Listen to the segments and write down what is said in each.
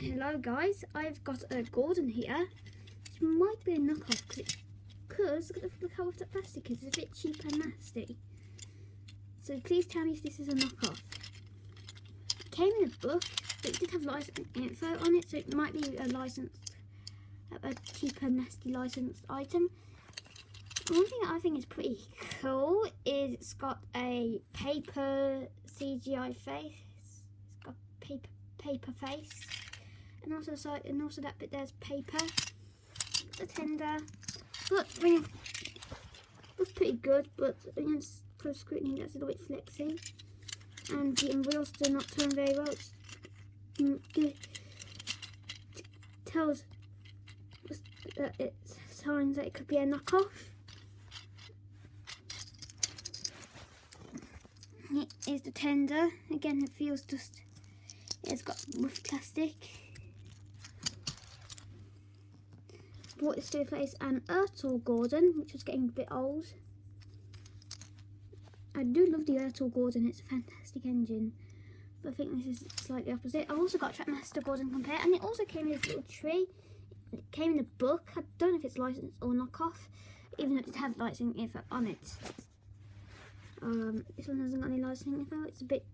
Hello guys, I've got a Gordon here. It might be a knockoff because look, look how rough that plastic is. It's a bit cheap and nasty. So please tell me if this is a knockoff. It came in a book, but it did have license info on it, so it might be a licensed, a cheap and nasty licensed item. One thing I think is pretty cool is it's got a paper CGI face. It's got paper paper face, and also so and also that bit there's paper. The tender, looks pretty good, but against close scrutiny that's a little bit flexy, and the wheels still not turn very well. It's, mm, tells that it signs that it could be a knockoff. It is the tender. Again, it feels just, it's got rough plastic. Bought this to replace an Ertl Gordon, which was getting a bit old. I do love the Ertl Gordon, it's a fantastic engine. But I think this is slightly opposite. I've also got a Trackmaster Gordon Compare, and it also came in this little tree. It came in a book. I don't know if it's licensed or knockoff, even though it has licensing info on it. Um, this one hasn't got any licensing info. It's a bit,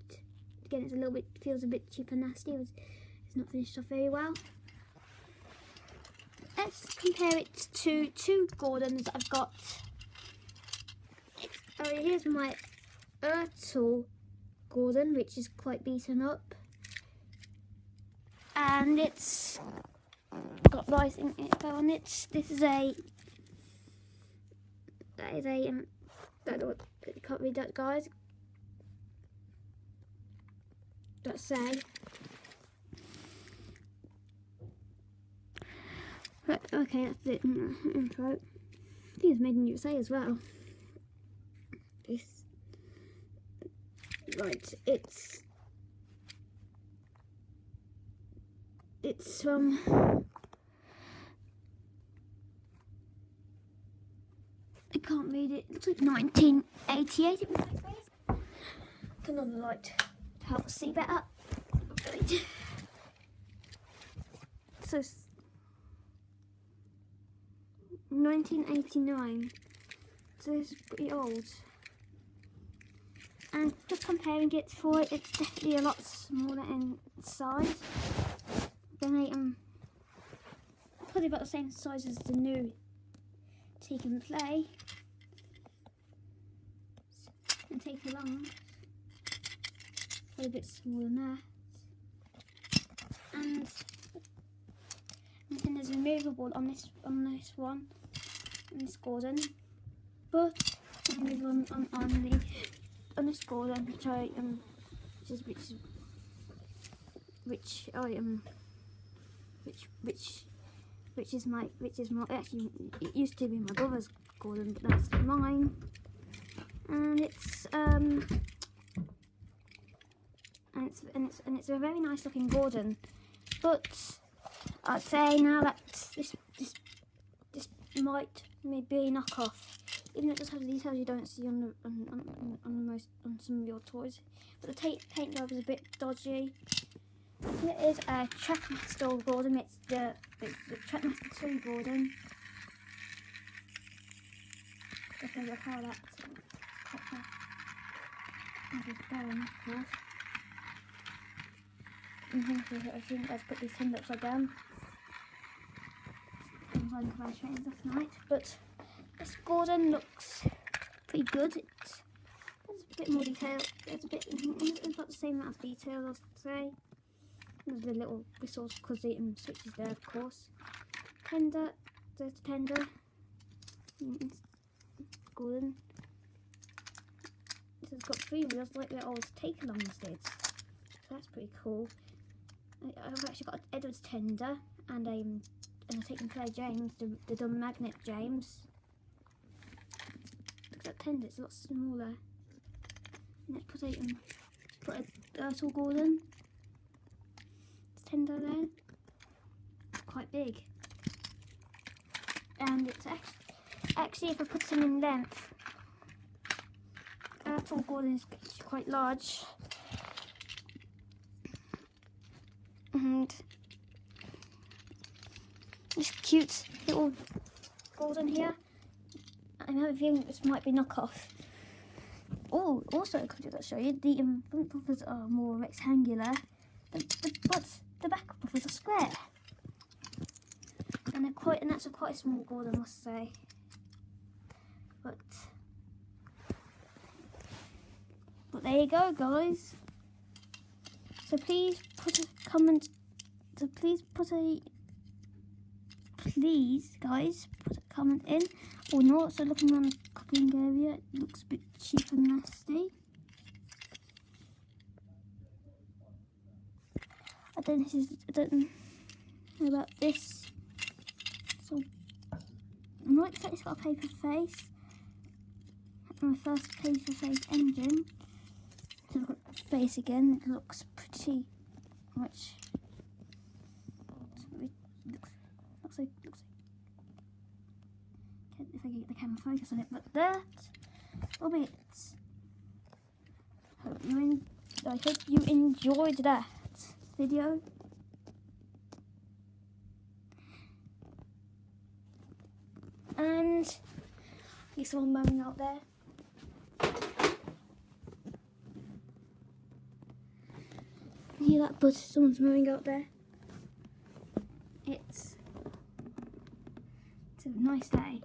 again, it's a little bit, feels a bit cheap and nasty. It's not finished off very well. Let's compare it to two Gordons I've got. Oh, here's my Ertl Gordon, which is quite beaten up. And it's got licensing info on it. This is a, that is a, um, I don't, can't read that, guys. Let's say. Right, okay, that's it. Mm, mm, mm, Info. I think it's made in USA as well. This. Right, it's. It's from. I can't read it. It looks like 1988. Turn on the light to help see better. So, 1989. So it's pretty old. And just comparing it for it, it's definitely a lot smaller in size than I um probably about the same size as the new Take and Play and take along. A bit smaller than that. And, and then there's a removable on this on this one, this Gordon. But there's on, on, on the on this Gordon which I um which is which which I um which which which is my which is my actually it used to be my brother's Gordon but that's mine and it's um and it's and it's and it's a very nice looking Gordon. But I'd say now that this this might maybe knock off. Even though it does have the details you don't see on the on, on, on most on some of your toys. But the tape paint job is a bit dodgy. Here is a Trackmaster Gordon. It's the it's the Trackmaster 2 Gordon. Look at how that course. Mm-hmm, I think, I think let's put these things upside down. My last night, but this Gordon looks pretty good. It's there's a bit more detail. There's a bit. It's got the same amount of detail, I'll say. There's the little whistles because the switch is there, of course. Tender. There's the tender. Gordon. This has got three wheels like the old take alongs did. So that's pretty cool. I've actually got Edward's tender and um take and play James, the, the dumb magnet James. Look at that tender, it's a lot smaller. Let's put a um, put a Ertl Gordon. It's tender there. It's quite big. And it's actually if I put some in length Ertl Gordon is quite large. And this cute little Gordon here. I'm having a feeling this might be knockoff. Oh, also, I could do that. show you the front buffers are more rectangular, the, the, but the back buffers are square. And they're quite, and that's a quite small gold, I must say. But, but there you go, guys. So please put a comment. So please put a please, guys, put a comment in or not. So looking around the copying area, it looks a bit cheap and nasty. I don't, this is, I don't know about this. So, I might think it's got a paper face. My first paper face engine. Face again, it looks pretty much. Looks, looks like, looks like if I get the camera focus on it, but that will be it. Hope you en- I hope you enjoyed that video. And there's someone moaning out there. You hear that buzz? Someone's mowing out there. It's, it's a nice day.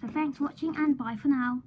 So thanks for watching and bye for now.